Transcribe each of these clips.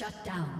Shut down.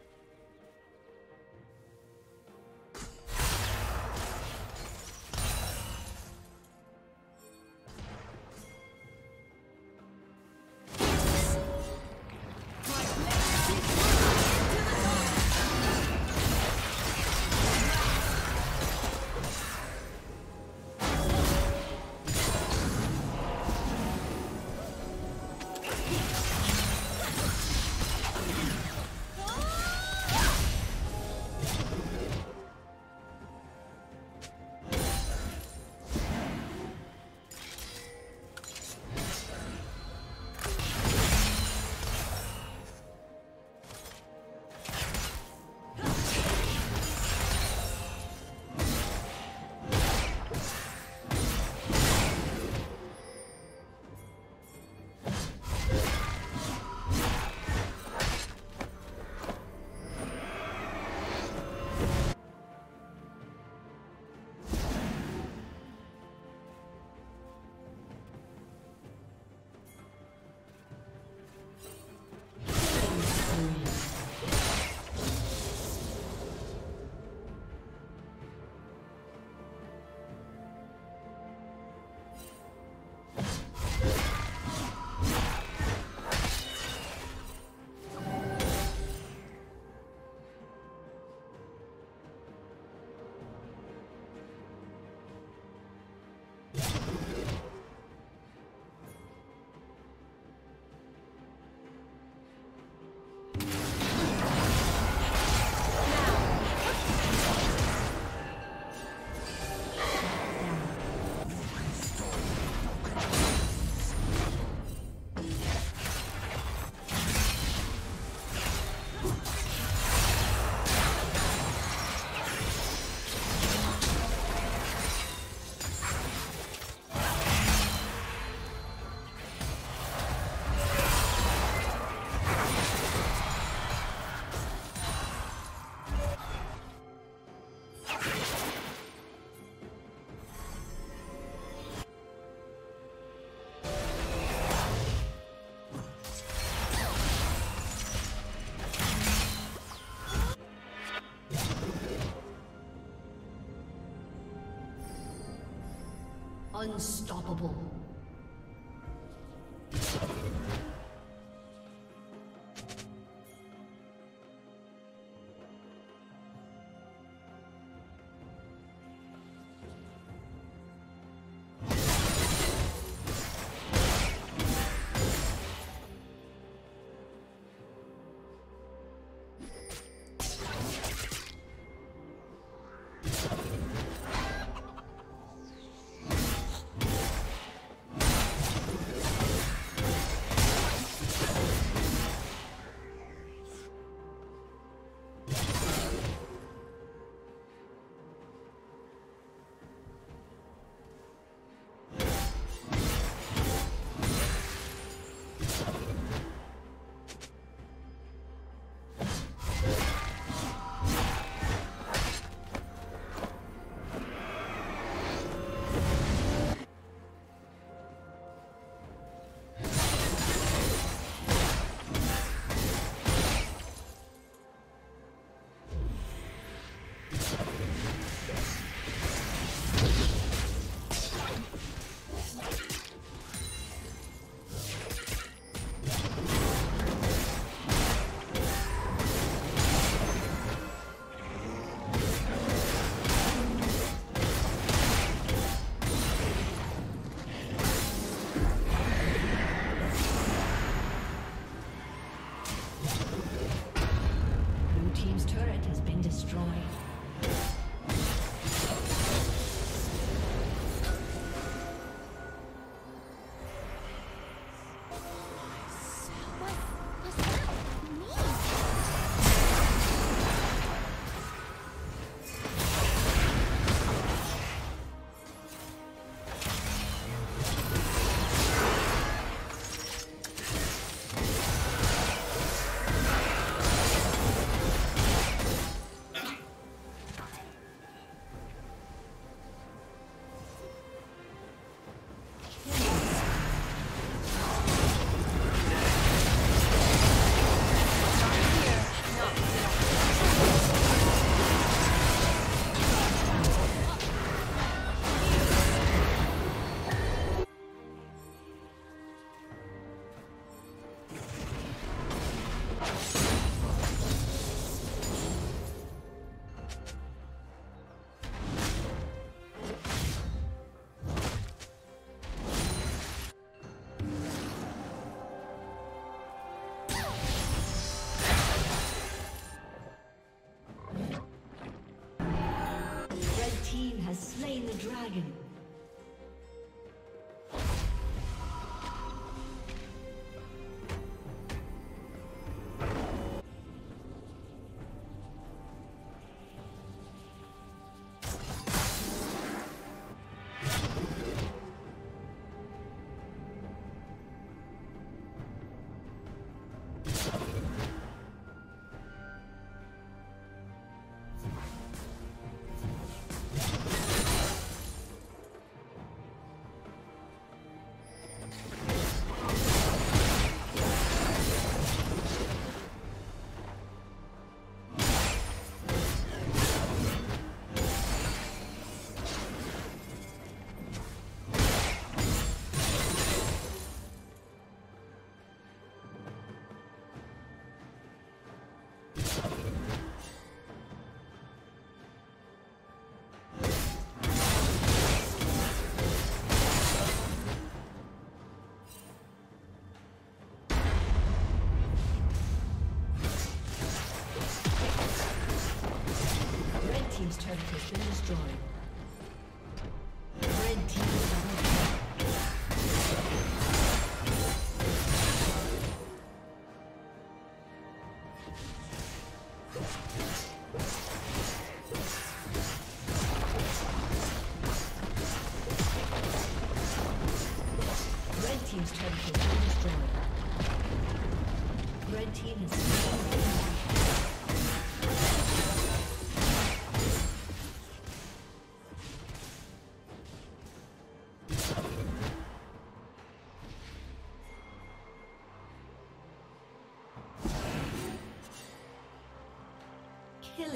Unstoppable.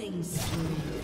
Killing spree.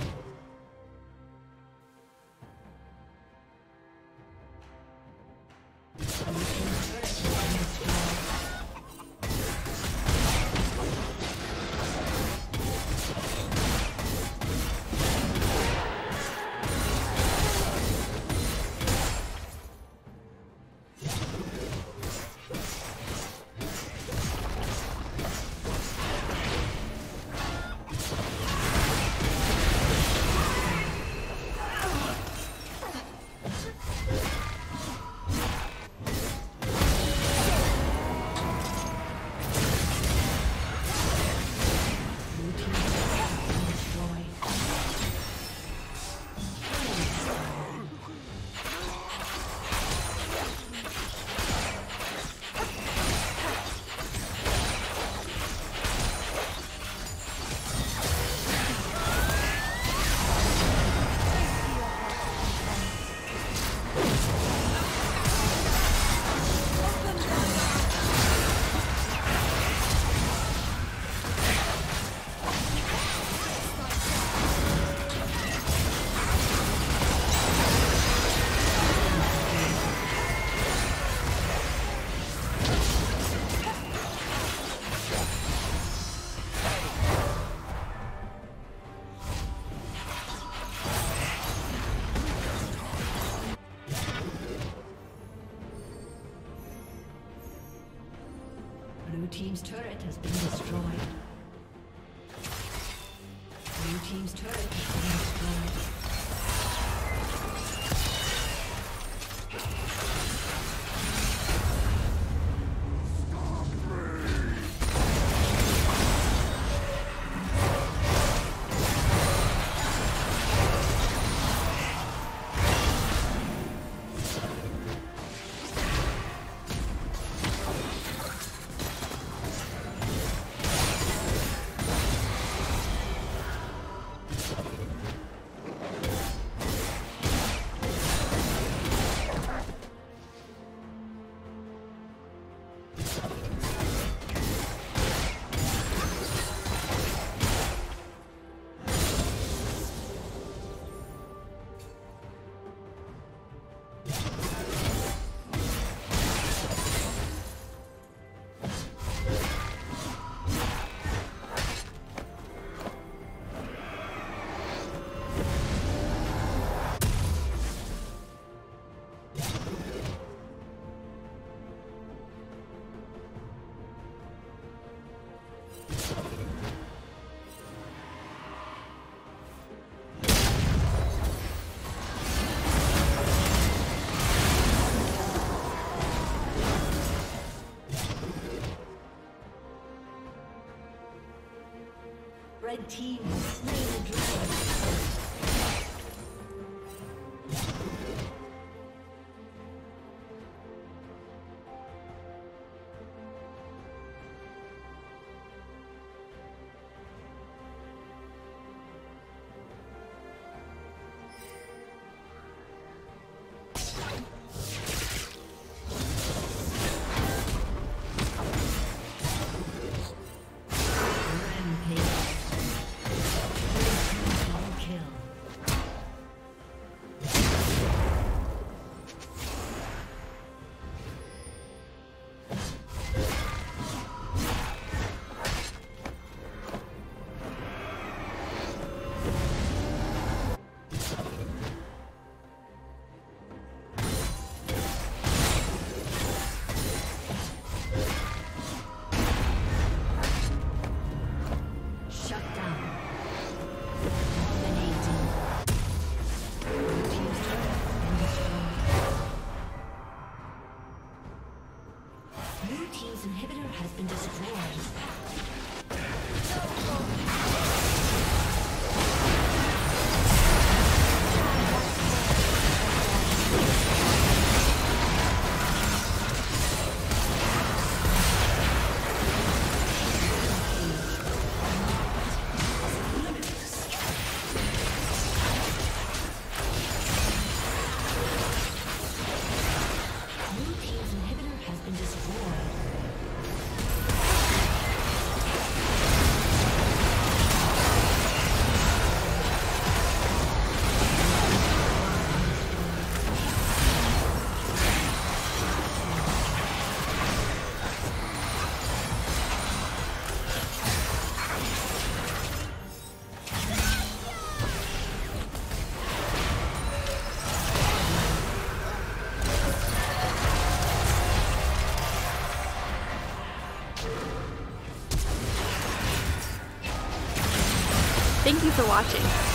Team. slain has been destroyed. For watching.